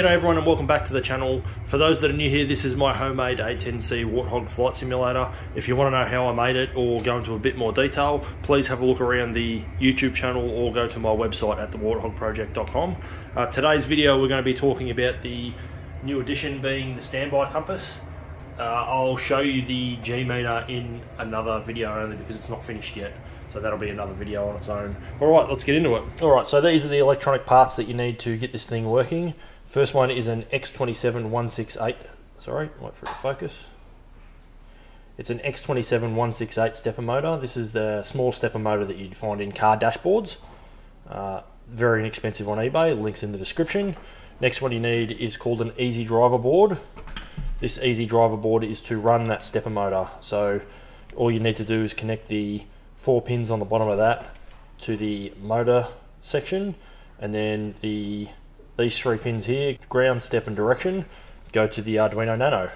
G'day everyone and welcome back to the channel. For those that are new here, this is my homemade A10C Warthog flight simulator. If you want to know how I made it or go into a bit more detail, please have a look around the YouTube channel or go to my website at thewarthogproject.com. Uh, today's video we're going to be talking about the new addition being the standby compass. Uh, I'll show you the G meter in another video only because it's not finished yet. So that'll be another video on its own. All right, let's get into it. All right, so these are the electronic parts that you need to get this thing working. First one is an X27168. Sorry, wait for it to focus. It's an X27168 stepper motor. This is the small stepper motor that you'd find in car dashboards. Uh, very inexpensive on eBay, links in the description. Next one you need is called an Easy Driver board. This Easy Driver board is to run that stepper motor. So all you need to do is connect the four pins on the bottom of that to the motor section and then the these three pins here, ground, step and direction, go to the Arduino Nano.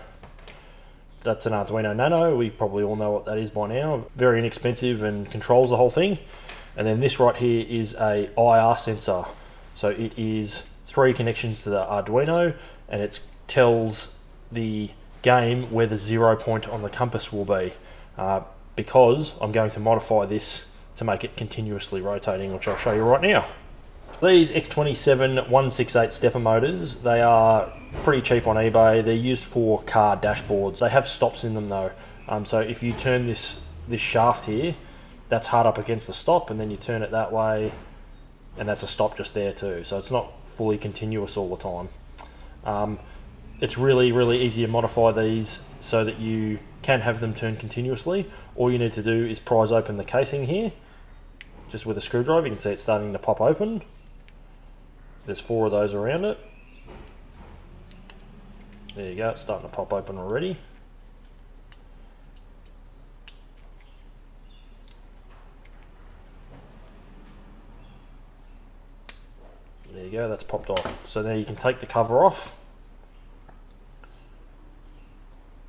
That's an Arduino Nano, we probably all know what that is by now. Very inexpensive and controls the whole thing. And then this right here is a IR sensor. So it is three connections to the Arduino and it tells the game where the zero point on the compass will be. Uh, because I'm going to modify this to make it continuously rotating, which I'll show you right now. These X27 168 stepper motors, they are pretty cheap on eBay. They're used for car dashboards. They have stops in them though. Um, so if you turn this, this shaft here, that's hard up against the stop and then you turn it that way and that's a stop just there too. So it's not fully continuous all the time. Um, it's really, really easy to modify these so that you can have them turn continuously. All you need to do is prise open the casing here, just with a screwdriver. You can see it's starting to pop open. There's four of those around it. There you go, it's starting to pop open already. There you go, that's popped off. So now you can take the cover off.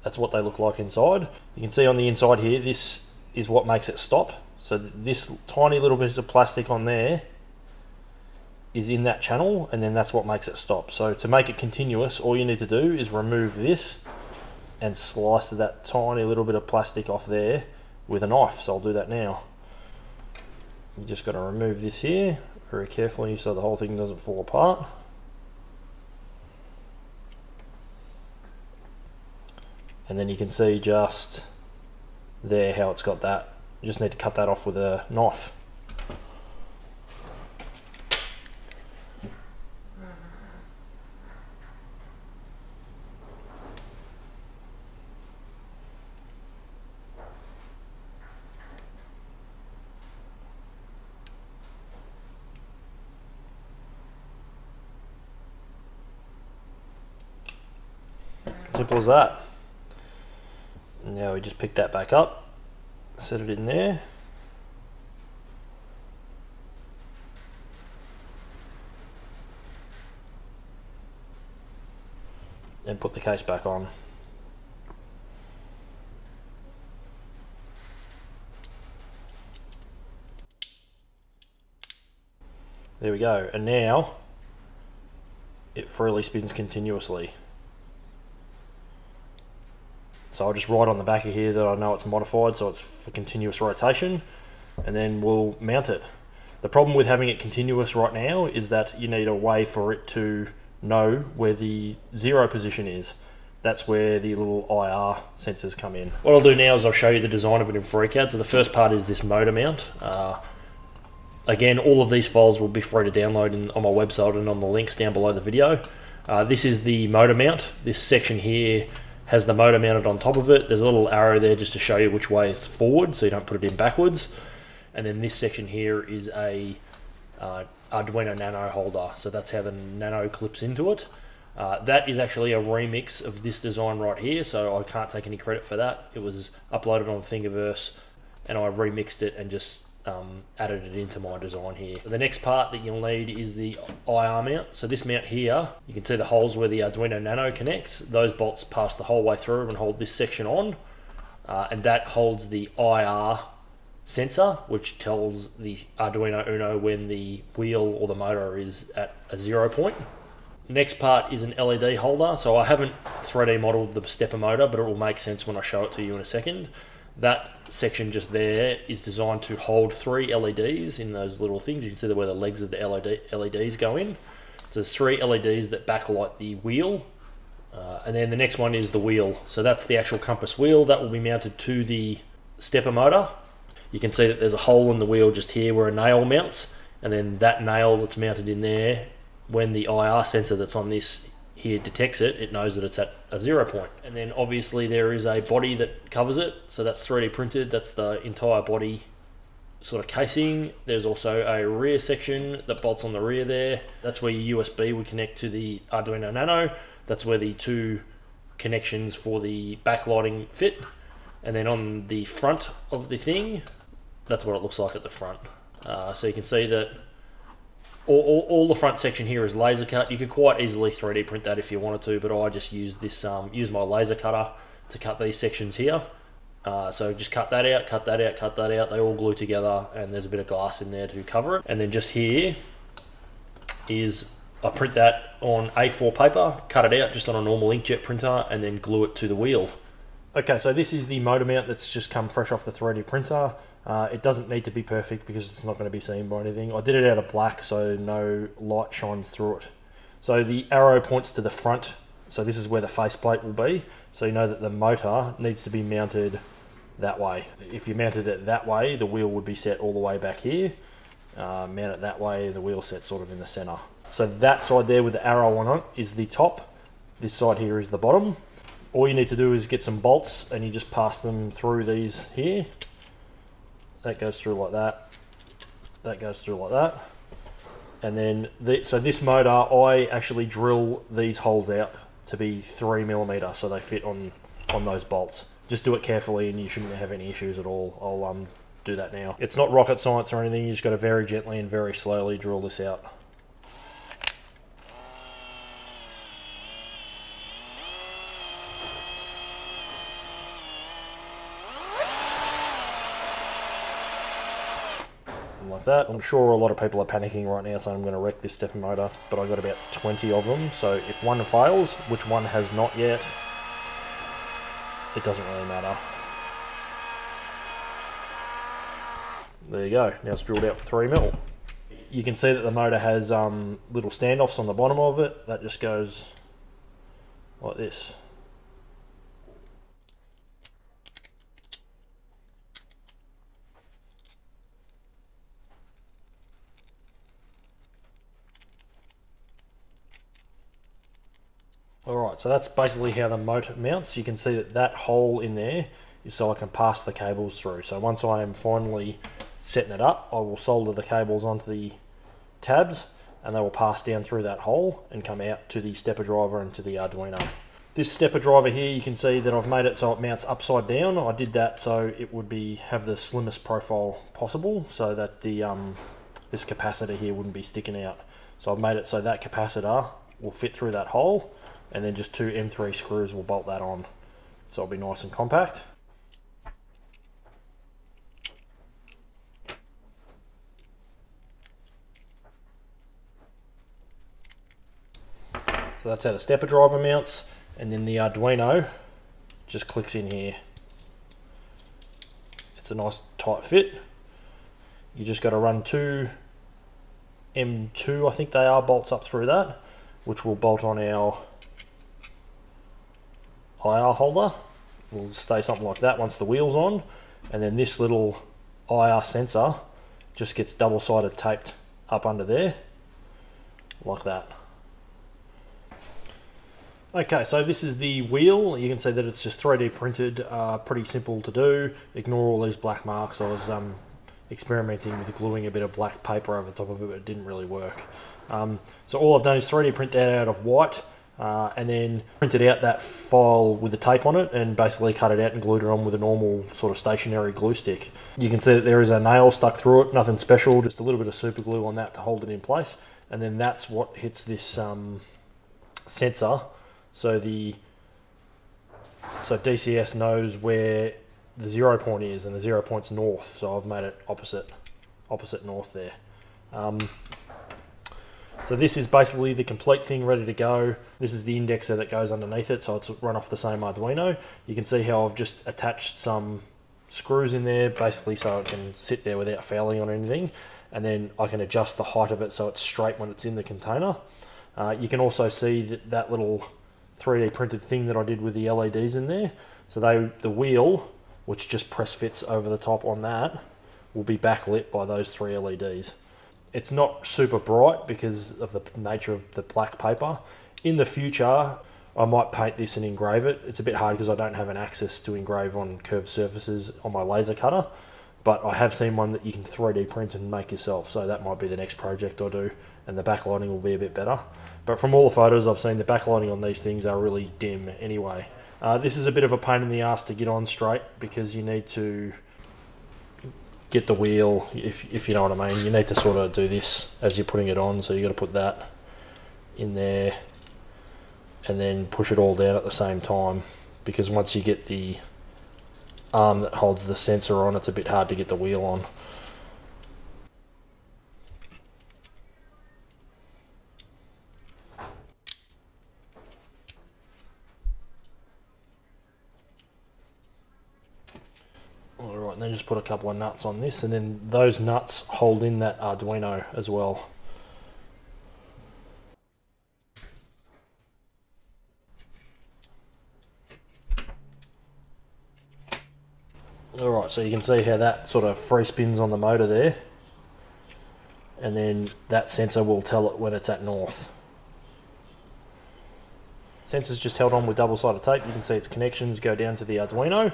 That's what they look like inside. You can see on the inside here, this is what makes it stop. So this tiny little bit of plastic on there is in that channel and then that's what makes it stop. So to make it continuous, all you need to do is remove this and slice that tiny little bit of plastic off there with a knife. So I'll do that now. You just got to remove this here very carefully so the whole thing doesn't fall apart. And then you can see just there how it's got that. You just need to cut that off with a knife. That. Now we just pick that back up, set it in there. And put the case back on. There we go. And now it freely spins continuously. So I'll just write on the back of here that I know it's modified, so it's for continuous rotation, and then we'll mount it. The problem with having it continuous right now is that you need a way for it to know where the zero position is. That's where the little IR sensors come in. What I'll do now is I'll show you the design of it in FreeCAD. So the first part is this motor mount. Uh, again, all of these files will be free to download in, on my website and on the links down below the video. Uh, this is the motor mount. This section here has the motor mounted on top of it. There's a little arrow there just to show you which way is forward so you don't put it in backwards. And then this section here is a uh, Arduino Nano holder. So that's how the Nano clips into it. Uh, that is actually a remix of this design right here, so I can't take any credit for that. It was uploaded on Thingiverse and I remixed it and just um, added it into my design here. The next part that you'll need is the IR mount. So this mount here, you can see the holes where the Arduino Nano connects. Those bolts pass the whole way through and hold this section on. Uh, and that holds the IR sensor, which tells the Arduino Uno when the wheel or the motor is at a zero point. Next part is an LED holder. So I haven't 3D modeled the stepper motor, but it will make sense when I show it to you in a second. That section just there is designed to hold three LEDs in those little things. You can see where the legs of the LED, LEDs go in. So there's three LEDs that backlight the wheel. Uh, and then the next one is the wheel. So that's the actual compass wheel. That will be mounted to the stepper motor. You can see that there's a hole in the wheel just here where a nail mounts. And then that nail that's mounted in there, when the IR sensor that's on this here detects it, it knows that it's at a zero point. And then obviously there is a body that covers it. So that's 3D printed. That's the entire body sort of casing. There's also a rear section that bolts on the rear there. That's where your USB would connect to the Arduino Nano. That's where the two connections for the backlighting fit. And then on the front of the thing, that's what it looks like at the front. Uh, so you can see that all, all, all, the front section here is laser cut. You could quite easily 3D print that if you wanted to, but I just use this, um, use my laser cutter to cut these sections here. Uh, so just cut that out, cut that out, cut that out. They all glue together and there's a bit of glass in there to cover it. And then just here is I print that on A4 paper, cut it out just on a normal inkjet printer and then glue it to the wheel. Okay, so this is the motor mount that's just come fresh off the 3D printer. Uh, it doesn't need to be perfect because it's not going to be seen by anything. I did it out of black so no light shines through it. So the arrow points to the front, so this is where the faceplate will be. So you know that the motor needs to be mounted that way. If you mounted it that way, the wheel would be set all the way back here. Uh, mount it that way, the wheel set sort of in the center. So that side there with the arrow on it is the top. This side here is the bottom. All you need to do is get some bolts and you just pass them through these here that goes through like that, that goes through like that. And then, the, so this motor, I actually drill these holes out to be three millimeter, so they fit on, on those bolts. Just do it carefully and you shouldn't have any issues at all. I'll um, do that now. It's not rocket science or anything, you just got to very gently and very slowly drill this out. Like that. I'm sure a lot of people are panicking right now, so I'm going to wreck this stepper motor, but I've got about 20 of them, so if one fails, which one has not yet, it doesn't really matter. There you go, now it's drilled out for 3 mil. You can see that the motor has um, little standoffs on the bottom of it, that just goes like this. Alright, so that's basically how the motor mounts. You can see that that hole in there is so I can pass the cables through. So once I am finally setting it up, I will solder the cables onto the tabs and they will pass down through that hole and come out to the stepper driver and to the Arduino. This stepper driver here, you can see that I've made it so it mounts upside down. I did that so it would be have the slimmest profile possible so that the um, this capacitor here wouldn't be sticking out. So I've made it so that capacitor will fit through that hole and then just two M3 screws will bolt that on. So it'll be nice and compact. So that's how the stepper driver mounts and then the Arduino just clicks in here. It's a nice tight fit. You just got to run two M2 I think they are bolts up through that which will bolt on our IR holder will stay something like that once the wheel's on and then this little IR sensor just gets double-sided taped up under there like that. Okay, so this is the wheel. You can see that it's just 3D printed, uh, pretty simple to do. Ignore all these black marks. I was um, experimenting with gluing a bit of black paper over the top of it, but it didn't really work. Um, so all I've done is 3D print that out of white. Uh, and then printed out that file with the tape on it and basically cut it out and glued it on with a normal sort of stationery glue stick. You can see that there is a nail stuck through it, nothing special, just a little bit of super glue on that to hold it in place. And then that's what hits this um, sensor. So the so DCS knows where the zero point is and the zero point's north. So I've made it opposite, opposite north there. Um, So this is basically the complete thing ready to go. This is the indexer that goes underneath it, so it's run off the same Arduino. You can see how I've just attached some screws in there, basically so it can sit there without fouling on anything. And then I can adjust the height of it so it's straight when it's in the container. Uh, you can also see that, that little 3D printed thing that I did with the LEDs in there. So they the wheel, which just press fits over the top on that, will be backlit by those three LEDs. It's not super bright because of the nature of the black paper. In the future, I might paint this and engrave it. It's a bit hard because I don't have an access to engrave on curved surfaces on my laser cutter, but I have seen one that you can 3D print and make yourself, so that might be the next project I do, and the backlighting will be a bit better. But from all the photos I've seen, the backlighting on these things are really dim anyway. Uh, this is a bit of a pain in the ass to get on straight because you need to get the wheel, if, if you know what I mean. You need to sort of do this as you're putting it on, so you got to put that in there and then push it all down at the same time because once you get the arm that holds the sensor on, it's a bit hard to get the wheel on. Alright, and then put a couple of nuts on this, and then those nuts hold in that Arduino as well. Alright, so you can see how that sort of free spins on the motor there. And then that sensor will tell it when it's at north. Sensor's just held on with double-sided tape. You can see its connections go down to the Arduino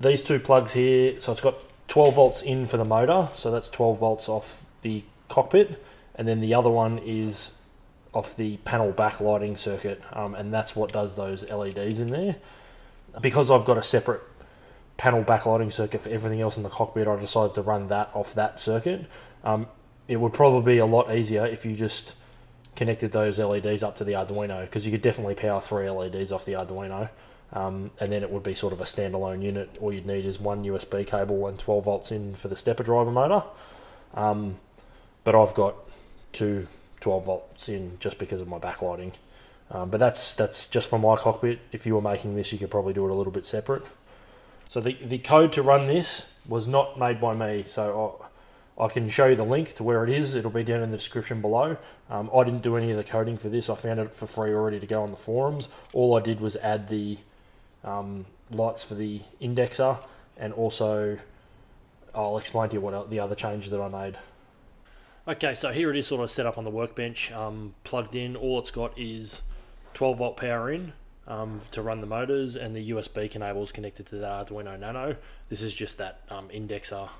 these two plugs here, so it's got 12 volts in for the motor, so that's 12 volts off the cockpit, and then the other one is off the panel backlighting circuit, um, and that's what does those LEDs in there. Because I've got a separate panel backlighting circuit for everything else in the cockpit, I decided to run that off that circuit. Um, it would probably be a lot easier if you just connected those LEDs up to the Arduino, because you could definitely power three LEDs off the Arduino. Um, and then it would be sort of a standalone unit. All you'd need is one USB cable and 12 volts in for the stepper driver motor. Um, but I've got two 12 volts in just because of my backlighting. Um, but that's that's just for my cockpit. If you were making this, you could probably do it a little bit separate. So the, the code to run this was not made by me. So I, I can show you the link to where it is. It'll be down in the description below. Um, I didn't do any of the coding for this. I found it for free already to go on the forums. All I did was add the um, lights for the indexer, and also I'll explain to you what the other change that I made. Okay, so here it is sort of set up on the workbench, um, plugged in. All it's got is 12 volt power in um, to run the motors, and the USB cable connected to the Arduino Nano. This is just that um, indexer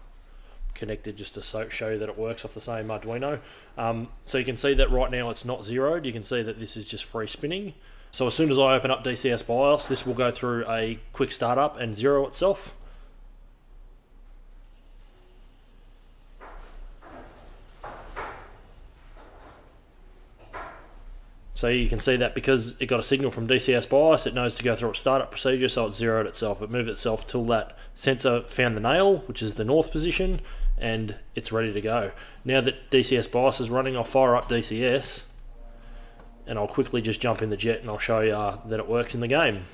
connected just to show that it works off the same Arduino. Um, so you can see that right now it's not zeroed. You can see that this is just free spinning. So as soon as I open up DCS BIOS, this will go through a quick startup and zero itself. So you can see that because it got a signal from DCS BIOS, it knows to go through a startup procedure, so it zeroed itself. It moved itself till that sensor found the nail, which is the north position, and it's ready to go. Now that DCS BIOS is running, I'll fire up DCS and I'll quickly just jump in the jet and I'll show you uh, that it works in the game.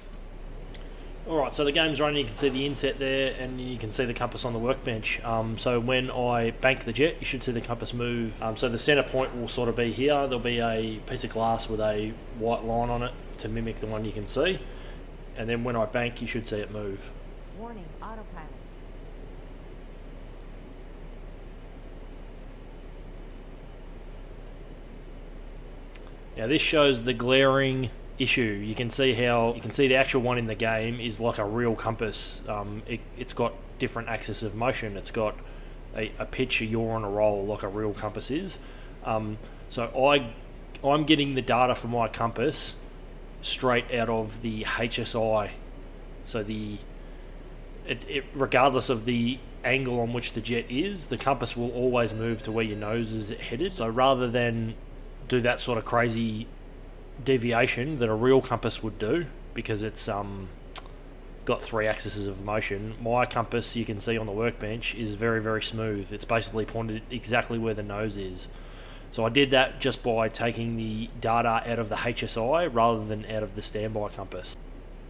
Alright, so the game's running, you can see the inset there and you can see the compass on the workbench. Um, so when I bank the jet, you should see the compass move. Um, so the center point will sort of be here. There'll be a piece of glass with a white line on it to mimic the one you can see. And then when I bank, you should see it move. Warning, autopilot. Now this shows the glaring issue. You can see how you can see the actual one in the game is like a real compass. Um, it, has got different axis of motion. It's got a, a pitch, a yaw, and a roll like a real compass is. Um, so I I'm getting the data from my compass straight out of the HSI. So the it, it, regardless of the angle on which the jet is, the compass will always move to where your nose is headed. So rather than do that sort of crazy deviation that a real compass would do because it's um, got three axes of motion. My compass, you can see on the workbench, is very, very smooth. It's basically pointed exactly where the nose is. So I did that just by taking the data out of the HSI rather than out of the standby compass.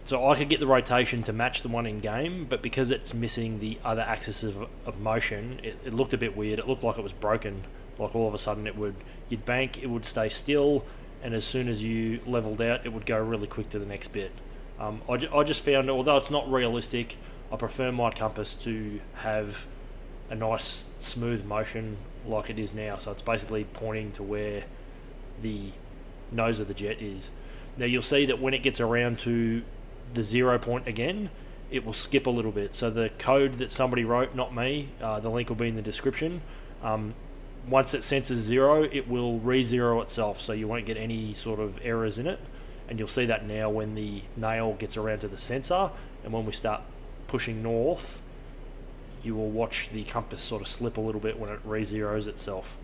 So I could get the rotation to match the one in game, but because it's missing the other axis of, of motion, it, it looked a bit weird. It looked like it was broken. Like all of a sudden it would, you'd bank, it would stay still, and as soon as you leveled out, it would go really quick to the next bit. Um, I, ju- I just found, although it's not realistic, I prefer my compass to have a nice smooth motion like it is now. So it's basically pointing to where the nose of the jet is. Now you'll see that when it gets around to the zero point again, it will skip a little bit. So the code that somebody wrote, not me, uh, the link will be in the description. Um, once it senses zero, it will re-zero itself, so you won't get any sort of errors in it. And you'll see that now when the nail gets around to the sensor, and when we start pushing north, you will watch the compass sort of slip a little bit when it re-zeros itself.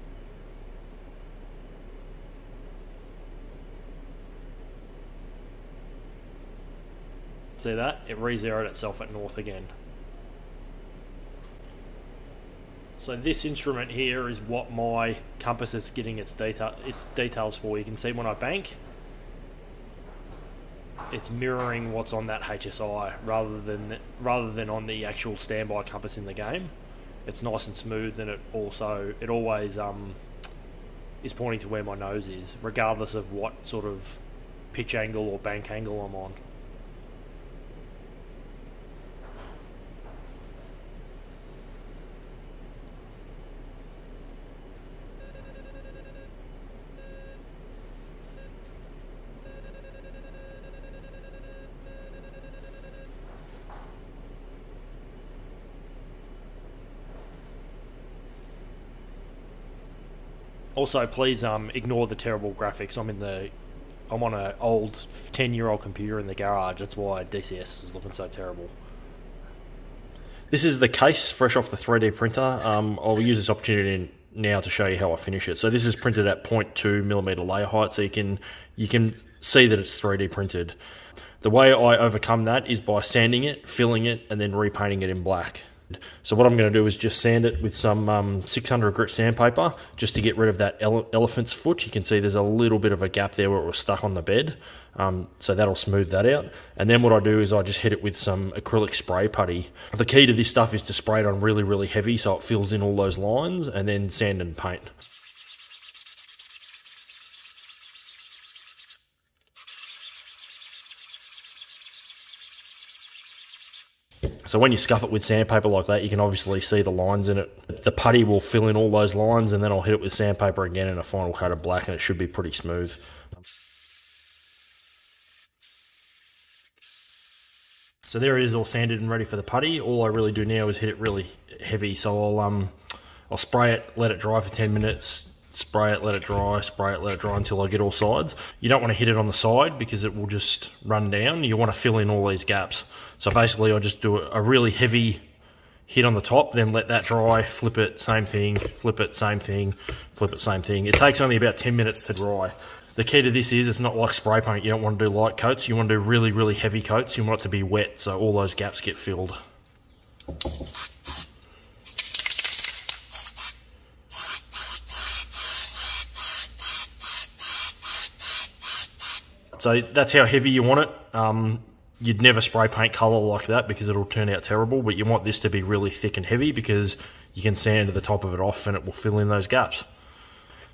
See that? It re-zeroed itself at north again. So this instrument here is what my compass is getting its data its details for. You can see when I bank, it's mirroring what's on that HSI rather than rather than on the actual standby compass in the game. It's nice and smooth, and it also it always um, is pointing to where my nose is, regardless of what sort of pitch angle or bank angle I'm on. Also, please um, ignore the terrible graphics. I'm in the, I'm on an old ten-year-old computer in the garage. That's why DCS is looking so terrible. This is the case fresh off the 3D printer. Um, I'll use this opportunity now to show you how I finish it. So this is printed at 0.2 millimeter layer height, so you can you can see that it's 3D printed. The way I overcome that is by sanding it, filling it, and then repainting it in black. So what I'm going to do is just sand it with some um, 600 grit sandpaper just to get rid of that ele elephant's foot. You can see there's a little bit of a gap there where it was stuck on the bed. Um, so that'll smooth that out. And then what I do is I just hit it with some acrylic spray putty. The key to this stuff is to spray it on really, really heavy so it fills in all those lines and then sand and paint. So when you scuff it with sandpaper like that, you can obviously see the lines in it. The putty will fill in all those lines and then I'll hit it with sandpaper again in a final coat of black and it should be pretty smooth. So there it is all sanded and ready for the putty. All I really do now is hit it really heavy. So I'll um I'll spray it, let it dry for 10 minutes, spray it, let it dry, spray it, let it dry until I get all sides. You don't want to hit it on the side because it will just run down. You want to fill in all these gaps. So basically I just do a really heavy hit on the top, then let that dry, flip it, same thing, flip it, same thing, flip it, same thing. It takes only about 10 minutes to dry. The key to this is it's not like spray paint. You don't want to do light coats. You want to do really, really heavy coats. You want it to be wet so all those gaps get filled. So that's how heavy you want it. Um, you'd never spray paint colour like that because it'll turn out terrible, but you want this to be really thick and heavy because you can sand the top of it off and it will fill in those gaps.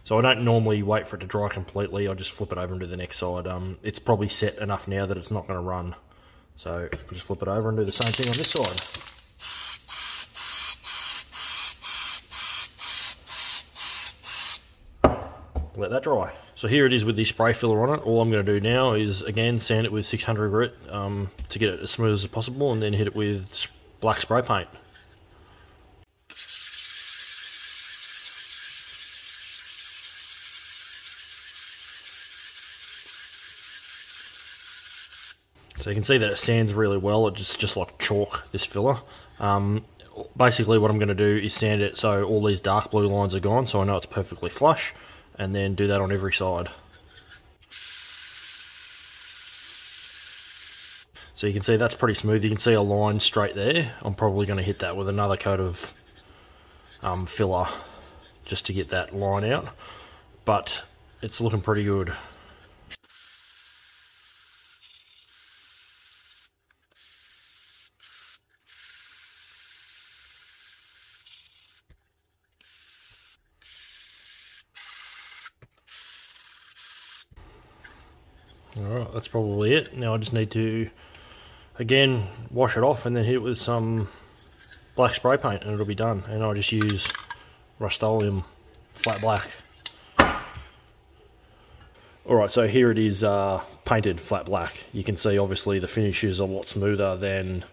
So I don't normally wait for it to dry completely, I just flip it over and do the next side. Um, it's probably set enough now that it's not going to run. So I'll just flip it over and do the same thing on this side. Let that dry. So here it is with the spray filler on it. All I'm going to do now is, again, sand it with 600 grit um, to get it as smooth as possible and then hit it with black spray paint. So you can see that it sands really well. It's just, just like chalk, this filler. Um, basically what I'm going to do is sand it so all these dark blue lines are gone so I know it's perfectly flush and then do that on every side. So you can see that's pretty smooth. You can see a line straight there. I'm probably going to hit that with another coat of um, filler just to get that line out. but it's looking pretty good. Alright, that's probably it. Now I just need to, again, wash it off and then hit it with some black spray paint and it'll be done. And I'll just use Rust-Oleum flat black. Alright, so here it is uh, painted flat black. You can see obviously the finish is a lot smoother than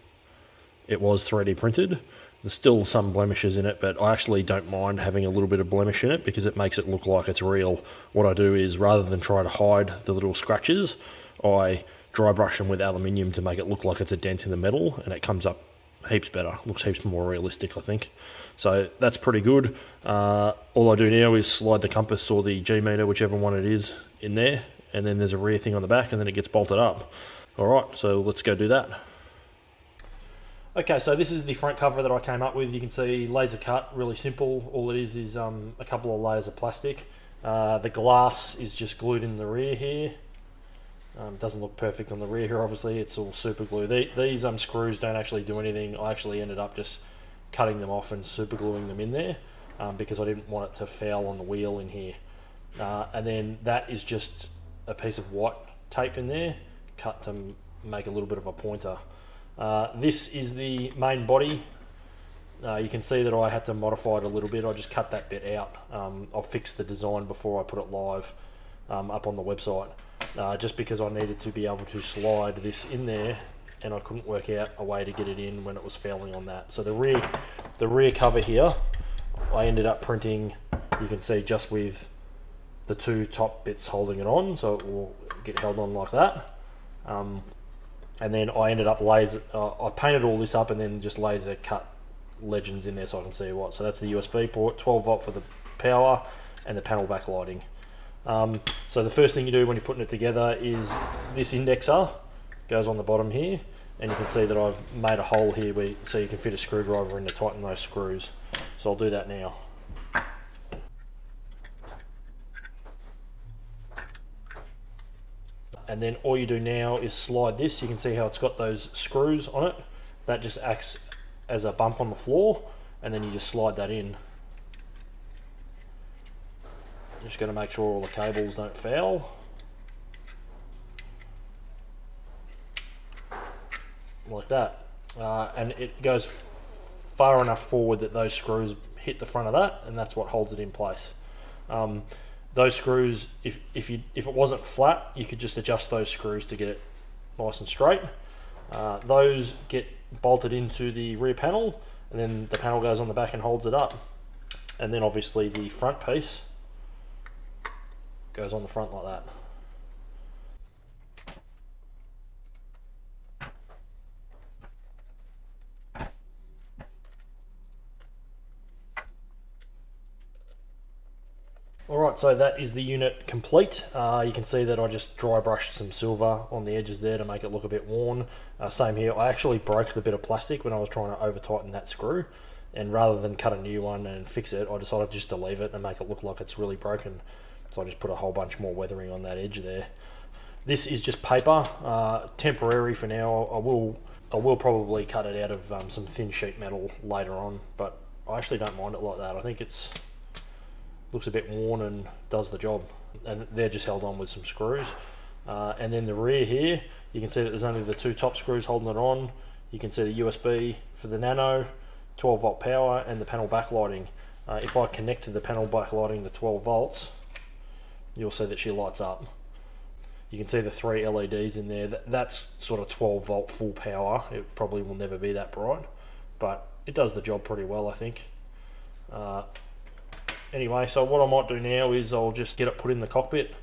it was 3D printed. There's still some blemishes in it, but I actually don't mind having a little bit of blemish in it because it makes it look like it's real. What I do is rather than try to hide the little scratches, I dry brush them with aluminium to make it look like it's a dent in the metal and it comes up heaps better. Looks heaps more realistic, I think. So that's pretty good. Uh, all I do now is slide the compass or the G meter, whichever one it is, in there, and then there's a rear thing on the back, and then it gets bolted up. All right, so let's go do that. Okay, so this is the front cover that I came up with. You can see laser cut, really simple. All it is is um, a couple of layers of plastic. Uh, the glass is just glued in the rear here. Um, doesn't look perfect on the rear here, obviously. It's all super glue. The, these um, screws don't actually do anything. I actually ended up just cutting them off and super gluing them in there um, because I didn't want it to foul on the wheel in here. Uh, and then that is just a piece of white tape in there, cut to make a little bit of a pointer. Uh, this is the main body. Uh, you can see that I had to modify it a little bit. I just cut that bit out. Um, I'll fix the design before I put it live um, up on the website. Uh, just because I needed to be able to slide this in there and I couldn't work out a way to get it in when it was failing on that. So the rear, the rear cover here, I ended up printing, you can see just with the two top bits holding it on, so it will get held on like that. Um, and then I ended up laser. Uh, I painted all this up and then just laser cut legends in there so I can see what. So that's the USB port, 12 volt for the power, and the panel backlighting. Um, so the first thing you do when you're putting it together is this indexer goes on the bottom here, and you can see that I've made a hole here where so you can fit a screwdriver in to tighten those screws. So I'll do that now. and then all you do now is slide this you can see how it's got those screws on it that just acts as a bump on the floor and then you just slide that in just going to make sure all the cables don't fail like that uh, and it goes far enough forward that those screws hit the front of that and that's what holds it in place um, those screws, if, if, you, if it wasn't flat, you could just adjust those screws to get it nice and straight. Uh, those get bolted into the rear panel and then the panel goes on the back and holds it up. And then obviously the front piece goes on the front like that. Alright, so that is the unit complete. Uh, you can see that I just dry brushed some silver on the edges there to make it look a bit worn. Uh, same here, I actually broke the bit of plastic when I was trying to over tighten that screw. And rather than cut a new one and fix it, I decided just to leave it and make it look like it's really broken. So I just put a whole bunch more weathering on that edge there. This is just paper, uh, temporary for now. I will, I will probably cut it out of um, some thin sheet metal later on, but I actually don't mind it like that. I think it's looks a bit worn and does the job. And they're just held on with some screws. Uh, and then the rear here, you can see that there's only the two top screws holding it on. You can see the USB for the Nano, 12 volt power, and the panel backlighting. Uh, if I connect to the panel backlighting the 12 volts, you'll see that she lights up. You can see the three LEDs in there. That's sort of 12 volt full power. It probably will never be that bright, but it does the job pretty well, I think. Uh, anyway, so what I might do now is I'll just get it put in the cockpit,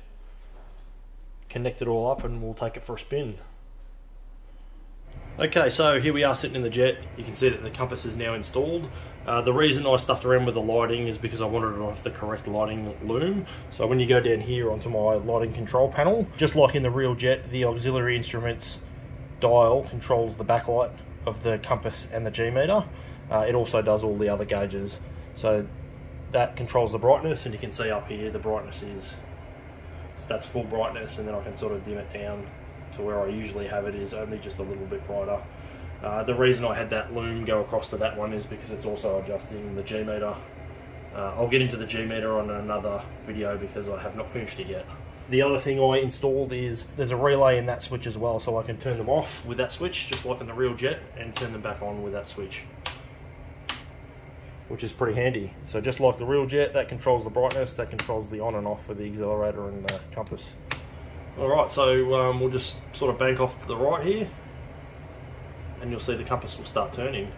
connect it all up, and we'll take it for a spin. Okay, so here we are sitting in the jet. You can see that the compass is now installed. Uh, the reason I stuffed around with the lighting is because I wanted it off the correct lighting loom. So when you go down here onto my lighting control panel, just like in the real jet, the auxiliary instruments dial controls the backlight of the compass and the G meter. Uh, it also does all the other gauges. So that controls the brightness and you can see up here the brightness is so that's full brightness and then I can sort of dim it down to where I usually have it is only just a little bit brighter. Uh, the reason I had that loom go across to that one is because it's also adjusting the G meter. Uh, I'll get into the G meter on another video because I have not finished it yet. The other thing I installed is there's a relay in that switch as well so I can turn them off with that switch just like in the real jet and turn them back on with that switch which is pretty handy. So just like the real jet, that controls the brightness, that controls the on and off for the accelerator and the compass. Alright, so um, we'll just sort of bank off to the right here, and you'll see the compass will start turning.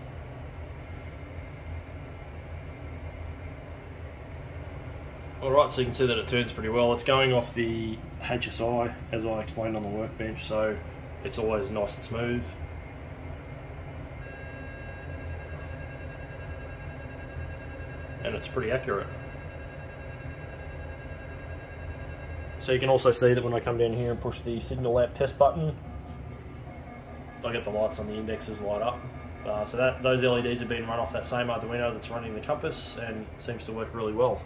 Alright, so you can see that it turns pretty well. It's going off the HSI, as I explained on the workbench, so it's always nice and smooth. And it's pretty accurate. So you can also see that when I come down here and push the signal lamp test button, I get the lights on the indexer light up. Uh, so that those LEDs have been run off that same Arduino that's running the compass and seems to work really well.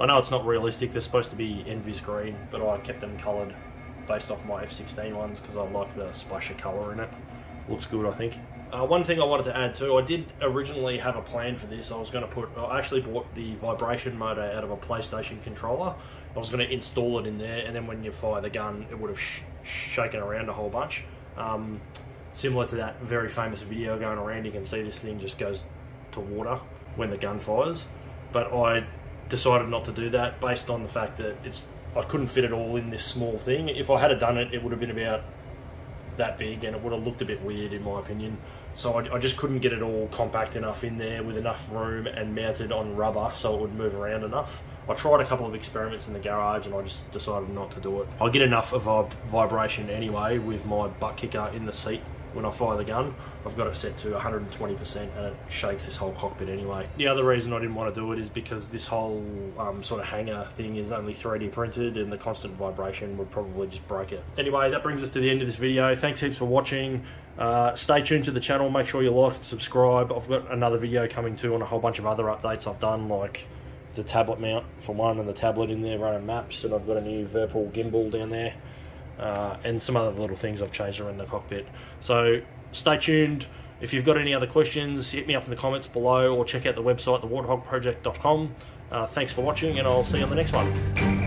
I know it's not realistic, they're supposed to be NVIS green, but I kept them coloured based off my F16 ones because I like the splash of colour in it. Looks good, I think. Uh, one thing I wanted to add too, I did originally have a plan for this. I was going to put, I actually bought the vibration motor out of a PlayStation controller. I was going to install it in there, and then when you fire the gun, it would have sh shaken around a whole bunch. Um, similar to that very famous video going around, you can see this thing just goes to water when the gun fires. But I decided not to do that based on the fact that it's I couldn't fit it all in this small thing. If I had done it, it would have been about that big and it would have looked a bit weird in my opinion. So I, I, just couldn't get it all compact enough in there with enough room and mounted on rubber so it would move around enough. I tried a couple of experiments in the garage and I just decided not to do it. I get enough of a vibration anyway with my butt kicker in the seat when I fire the gun. I've got it set to 120% and it shakes this whole cockpit anyway. The other reason I didn't want to do it is because this whole um, sort of hanger thing is only 3D printed and the constant vibration would probably just break it. Anyway, that brings us to the end of this video. Thanks heaps for watching. Uh, stay tuned to the channel. Make sure you like and subscribe. I've got another video coming too on a whole bunch of other updates I've done like the tablet mount for one and the tablet in there running maps and I've got a new Virpil gimbal down there uh, and some other little things I've changed around the cockpit. So stay tuned. If you've got any other questions, hit me up in the comments below or check out the website, thewarthogproject.com. Uh, thanks for watching, and I'll see you on the next one.